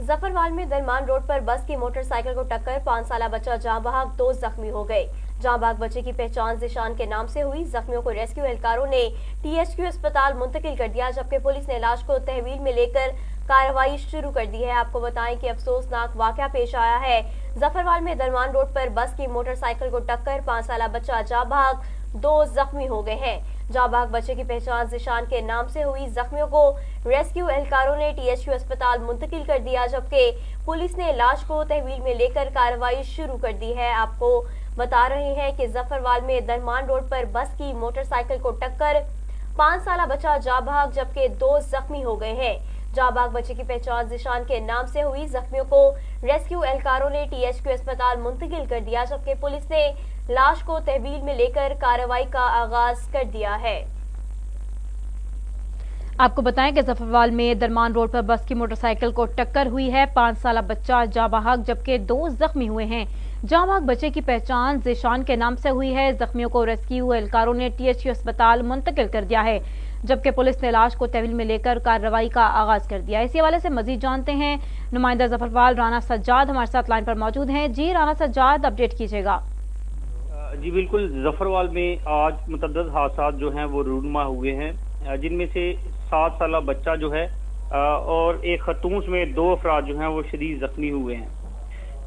जफरवाल में दरमान रोड पर बस की मोटरसाइकिल को टक्कर, पाँच साल बच्चा जहाँ बहाक, दो जख्मी हो गए। जहाँ बाग बच्चे की पहचान जिशान के नाम से हुई। जख्मियों को रेस्क्यू एहलकारों ने टीएचक्यू अस्पताल मुंतकिल कर दिया, जबकि पुलिस ने लाश को तहवील में लेकर कार्रवाई शुरू कर दी है। आपको बताएँ कि अफसोसनाक वाक़ पेश आया है। जफरवाल में दरमान रोड पर बस की मोटरसाइकिल को टक्कर, पाँच साल बच्चा जहाँ बहाक, दो जख्मी हो गए हैं। जाबाग बच्चे की पहचान जिशान के नाम से हुई। जख्मियों को रेस्क्यू एहलकारों ने टीएचयू अस्पताल मुंतकिल कर दिया, जबकि पुलिस ने लाश को तहवील में लेकर कार्रवाई शुरू कर दी है। आपको बता रहे हैं कि जफरवाल में दरमान रोड पर बस की मोटरसाइकिल को टक्कर, पाँच साल बच्चा जा भाग जबकि दो जख्मी हो गए हैं। जाबाग बच्चे की पहचान जिशान के नाम से हुई। जख्मियों को रेस्क्यू एहलकारों ने टीएचक्यू अस्पताल मुंतकिल कर दिया, जबकि पुलिस ने लाश को तहवील में लेकर कार्रवाई का आगाज़ कर दिया है। आपको बताएँ कि जफरवाल में दरमान रोड पर बस की मोटरसाइकिल को टक्कर हुई है। पाँच साल बच्चा जाबाहक जबकि दो जख्मी हुए हैं। जाबाग बच्चे की पहचान जिशान के नाम से हुई है। जख्मियों को रेस्क्यू एहलकारों ने टीएचयू अस्पताल मुंतकिल कर दिया है। जबकि पुलिस ने लाश को तहवील में लेकर कार्रवाई का आगाज़ कर दिया। इसी हवाले से मजीद जानते हैं, नुमाइंदा जफरवाल राना सज्जाद हमारे साथ लाइन पर मौजूद हैं। जी राना सज्जाद, अपडेट कीजिएगा। जी, बिल्कुल, जफरवाल में आज मुतद हादसा जो हैं, वो रूनमा हुए हैं। जिनमें से सात साल बच्चा जो है और एक खतून में दो अफराद जो हैं, वो शदीद जख्मी हुए हैं।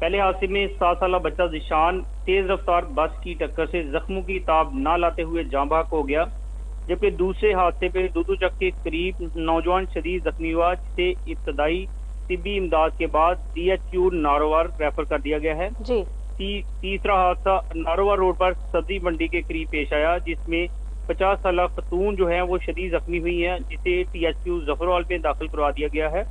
पहले हादसे में सात साल बच्चा जिशान तेज रफ्तार बस की टक्कर से जख्मों की ताब ना लाते हुए जांबाक हो गया। जबकि दूसरे हादसे पे चक के करीब नौजवान शदीद जख्मी हुआ जिसे इब्तदाई तिबी इमदाद के बाद D H U Narowal refer कर दिया गया है। जी। ती, तीसरा हादसा नारोवा रोड पर सब्ज़ी मंडी के करीब पेश आया जिसमें पचास साल खतून जो है वो शदीद जख्मी हुई है जिसे टी एच यू जफरवाल में दाखिल करवा दिया गया है।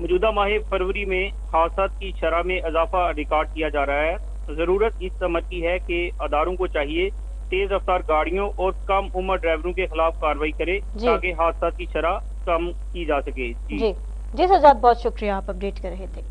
मौजूदा माह फरवरी में हादसा की शरह में इजाफा रिकॉर्ड किया जा रहा है। ज़रूरत इस समझ की है कि अदारों को चाहिए तेज रफ्तार गाड़ियों और कम उम्र ड्राइवरों के खिलाफ कार्रवाई करे ताकि हादसा की शराह कम की जा सके। जी। जी। सजाद बहुत शुक्रिया आप अपडेट कर रहे थे।